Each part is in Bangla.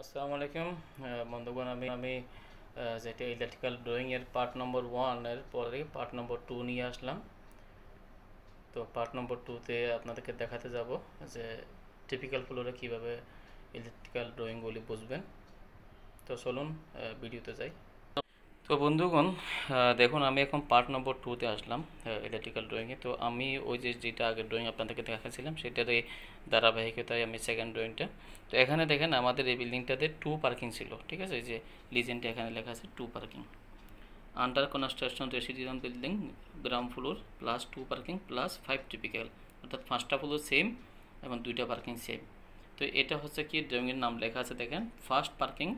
আসসালামু আলাইকুম। বন্ধুগণ, আমি আমি যেটা ইলেকট্রিক্যাল ড্রয়িংয়ের পার্ট নম্বর ওয়ানের পরে পার্ট নম্বর টু নিয়ে আসলাম। তো পার্ট নম্বর টুতে আপনাদেরকে দেখাতে যাব যে টিপিক্যাল ফ্লোরে কীভাবে ইলেকট্রিক্যাল ড্রয়িংগুলি বুঝবেন তো চলুন ভিডিওতে যাই। তো বন্ধুগণ দেখুন, আমি এখন পার্ট নম্বর টুতে আসলাম ইলেকট্রিক্যাল ড্রয়িংয়ে তো আমি ওই যে যেটা আগের ড্রয়িং আপনাদেরকে দেখাচ্ছিলাম সেটার এই ধারাবাহিকতায় আমি সেকেন্ড ড্রয়িংটা তো এখানে দেখেন, আমাদের এই বিল্ডিংটাতে টু পার্কিং ছিল, ঠিক আছে? যে লিজেন্টে এখানে লেখা আছে two parking under construction resident building ground floor plus two parking plus five typical অর্থাৎ পাঁচটা ফ্লোর সেম এবং দুইটা পার্কিং সেম তো এটা হচ্ছে কি ড্রয়িংয়ের নাম লেখা আছে, দেখেন first parking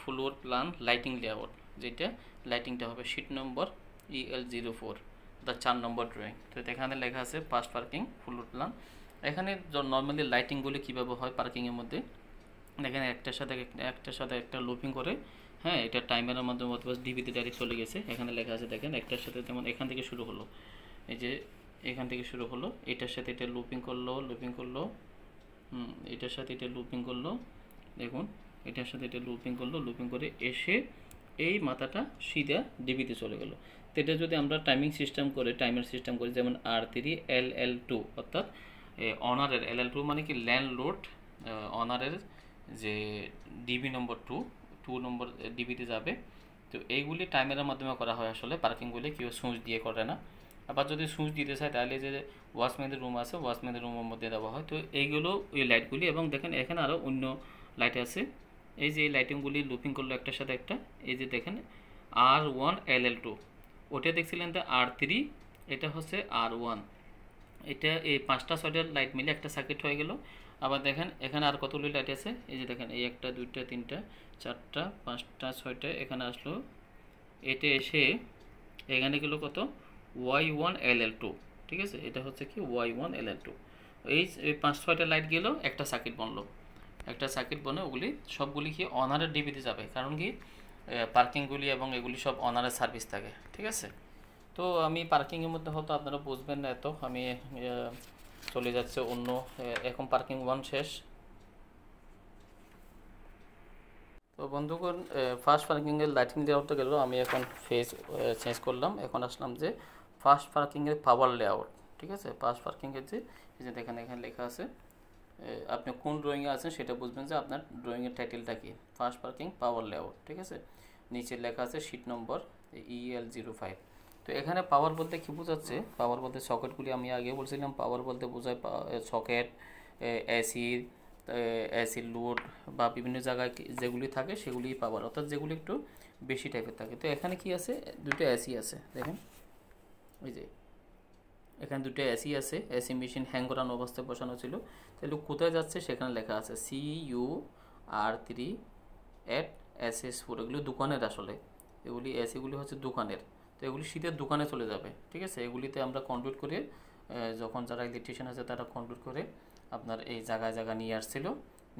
floor plan lighting layout যেটা লাইটিংটা হবে sheet number EL zero four অর্থাৎ চার নম্বর ড্রয়িং তো এখানে লেখা আছে ফার্স্ট পার্কিং ফুল প্ল্যান এখানে নর্মালি লাইটিংগুলি কীভাবে হয় পার্কিংয়ের মধ্যে? দেখেন একটার সাথে একটার সাথে একটা লুপিং করে হ্যাঁ এটা টাইমারের মাধ্যমে অথবা ডিবিতে ডাইরেক্ট চলে গেছে। এখানে লেখা আছে দেখেন, একটার সাথে যেমন এখান থেকে শুরু হলো। এই যে এখান থেকে শুরু হলো, এটার সাথে এটা লুপিং করল লুপিং করল এটার সাথে এটা লুপিং করল, দেখুন, এটার সাথে এটা লুপিং করল লুপিং করে এসে এই মাথাটা সিধা ডিবিতে চলে গেল। তো এটা যদি আমরা টাইমিং সিস্টেম করে টাইমের সিস্টেম করি, যেমন আর থ্রি এল এল টু অর্থাৎ অনারের এল এল টু মানে কি ল্যান্ড লোড অনারের যে DB number two two number ডিবিতে যাবে। তো এইগুলি টাইমের মাধ্যমে করা হয় আসলে পার্কিংগুলি কেউ সুইচ দিয়ে করে না। আবার যদি সুইচ দিতে চায়, তাহলে যে ওয়াচম্যানের রুম আছে ওয়াচম্যানের রুমের মধ্যে দেওয়া হয়। তো এইগুলো ওই লাইটগুলি এবং দেখেন এখানে আরও অন্য লাইট আছে। এই যে এই লাইটিংগুলি লুপিং করল একটার সাথে একটা, এই যে দেখেন আর ওয়ান এল এল টু ওটা দেখছিলেন তো আর থ্রি এটা হচ্ছে আর ওয়ান এটা এই পাঁচটা ছয়টা লাইট মিলে একটা সার্কিট হয়ে গেল। আবার দেখেন, এখানে আর কতগুলি লাইট আছে? এই যে দেখেন, এই একটা, দুইটা, তিনটা, চারটা, পাঁচটা, ছয়টা, এখানে আসলো। এটা এসে এখানে গেলো কত? Y one L L two ঠিক আছে? এটা হচ্ছে কি Y one L L two এই পাঁচ ছয়টা লাইট গেল, একটা সার্কিট বনলো। একটা সার্কিট বনে ওগুলি সবগুলি কি অনারের ডিবিতে যাবে। কারণ কি পার্কিংগুলি এবং এগুলি সব অনারের সার্ভিস থাকে, ঠিক আছে? তো আমি পার্কিংয়ের মধ্যে হয়তো আপনারা বুঝবেন না এত, আমি চলে যাচ্ছে অন্য এখন পার্কিং ওয়ান শেষ। তো বন্ধুগণ ফার্স্ট পার্কিংয়ের লাইটিং লেআউটটা গেল, আমি এখন ফেজ চেঞ্জ করলাম। এখন আসলাম যে ফার্স্ট পার্কিংয়ের পাওয়ার লেআউট ঠিক আছে? ফার্স্ট পার্কিংয়ের যে দেখেন এখানে লেখা আছে আপনি কোন ড্রয়িংয়ে আছেন সেটা বুঝবেন যে আপনার ড্রয়িংয়ের টাইটেলটা কি। ফার্স্ট পার্কিং পাওয়ার লেআউট ঠিক আছে? নিচে লেখা আছে sheet number EL zero five তো এখানে পাওয়ার বলতে কী বোঝাচ্ছে? পাওয়ার বলতে সকেটগুলি আমি আগে বলছিলাম পাওয়ার বলতে বোঝায় সকেট এসির এসির লোড বা বিভিন্ন জায়গায় যেগুলি থাকে সেগুলি পাওয়ার অর্থাৎ যেগুলি একটু বেশি টাইপের থাকে। তো এখানে কি আছে? দুটো এসি আছে, দেখেন। এই যে এখানে দুটো এসি আছে। এসি মেশিন হ্যাং করানো অবস্থায় বসানো ছিল। তাহলে কোথায় যাচ্ছে সেখানে লেখা আছে C U R three eight S S four এগুলো দোকানের আসলে। এগুলি এসিগুলি হচ্ছে দোকানের। তো এগুলি শীতের দোকানে চলে যাবে। ঠিক আছে? এগুলিতে আমরা কন্ট্রোল করে যখন যারা ইলেকট্রিশিয়ান আছে তারা কন্ট্রোল করে আপনার এই জায়গায় জায়গা নিয়ে আসছিল।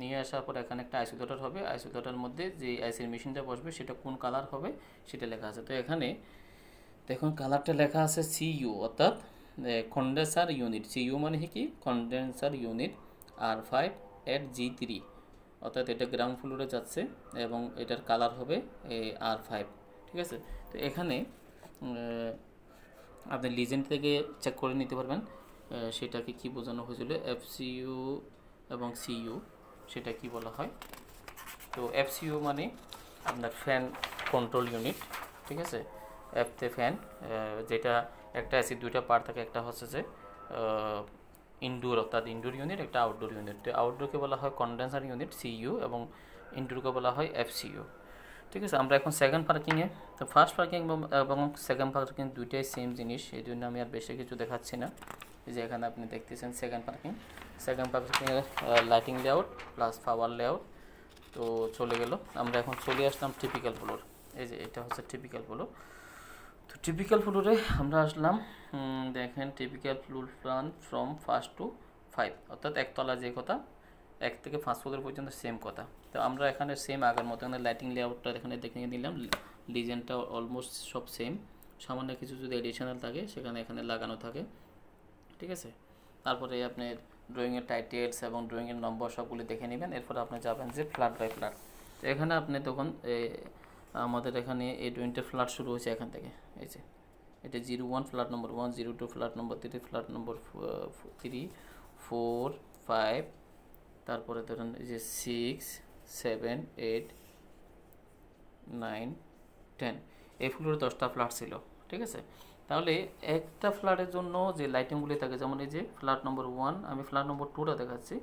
নিয়ে আসার পর এখানে একটা আইসোলেটার হবে। আইসোলেটার মধ্যে যে আইসির মেশিনটা বসবে সেটা কোন কালার হবে সেটা লেখা আছে। তো এখানে দেখুন কালারটা লেখা আছে সিইউ অর্থাৎ কন্ডেন্সার ইউনিট সিইউ মানে কি? Condenser unit R five eight G three অর্থাৎ এটা গ্রাউন্ড ফ্লোরে যাচ্ছে এবং এটার কালার হবে আর ফাইভ ঠিক আছে? তো এখানে আপনি লিজেন্ড থেকে চেক করে নিতে পারবেন সেটাকে কি বোঝানো হয়েছিল? এফসিইউ এবং সিইউ সেটা কি বলা হয়? তো এফসিইউ মানে আপনার ফ্যান কন্ট্রোল ইউনিট ঠিক আছে? এফতে ফ্যান যেটা একটা অ্যাসিড দুইটা পার্ট থাকে, একটা হচ্ছে যে ইনডোর অর্থাৎ ইনডোর ইউনিট একটা আউটডোর ইউনিট আউটডোরকে বলা হয় কন্ডেন্সার ইউনিট সিইউ এবং ইনডোরকে বলা হয় এফসিইউ ঠিক আছে, আমরা এখন সেকেন্ড পার্কিংয়ে তো ফার্স্ট পার্কিং এবং সেকেন্ড পার্কিং দুইটাই সেম জিনিস, এই জন্য আমি আর বেশি কিছু দেখাচ্ছি না। যে এখানে আপনি দেখতেছেন সেকেন্ড পার্কিং সেকেন্ড পার্কিংয়ের lighting layout plus power layout তো চলে গেল। আমরা এখন চলে আসলাম টিপিক্যাল ফ্লোর এই যে এটা হচ্ছে টিপিক্যাল ফ্লোর তো টিপিক্যাল ফ্লোরে আমরা আসলাম দেখেন typical floor plan from first to five অর্থাৎ একতলা যে কথা, এক থেকে পাঁচ ফ্লোর পর্যন্ত সেম কথা। তো আমরা এখানে সেম আগের মতো এখানে লাইটিং লেআউটটা এখানে দেখে নিলাম ডিজাইনটা অলমোস্ট সব সেম সামান্য কিছু যদি এডিশনাল থাকে, সেখানে এখানে লাগানো থাকে। ঠিক আছে? তারপরে আপনি ড্রয়িংয়ের টাইটেলস এবং ড্রয়িংয়ের নম্বর সবগুলি দেখে নেবেন, এরপর আপনি যাবেন যে ফ্ল্যাট বাই ফ্ল্যাট তো এখানে আপনি তখন আমাদের এখানে এই টোয়েন্টি ফ্ল্যাট শুরু হয়েছে এখান থেকে, এই যে। এটা zero one flat number one zero two flat number three flat number three four five তারপরে ধরুন এই যে six seven eight nine ten এই ফ্লোরে দশটা ফ্ল্যাট ছিল, ঠিক আছে? তাহলে একটা ফ্ল্যাটের জন্য যে লাইটিংগুলি থাকে, যেমন এই যে ফ্ল্যাট নম্বর ওয়ান আমি ফ্ল্যাট নম্বর টুটা দেখাচ্ছি।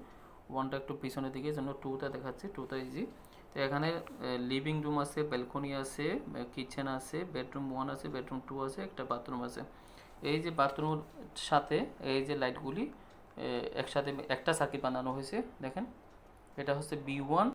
ওয়ানটা একটু পিছনের দিকে জন্য টুটা দেখাচ্ছি। টুটা ইজি তো এখানে লিভিং রুম আছে ব্যালকনি আছে কিচেন আছে বেডরুম ওয়ান আছে বেডরুম টু আছে, একটা বাথরুম আছে। এই যে বাথরুমের সাথে এই যে লাইটগুলি একসাথে, একটা সার্কিট বানানো হয়েছে, দেখেন। এটা হচ্ছে বি ওয়ান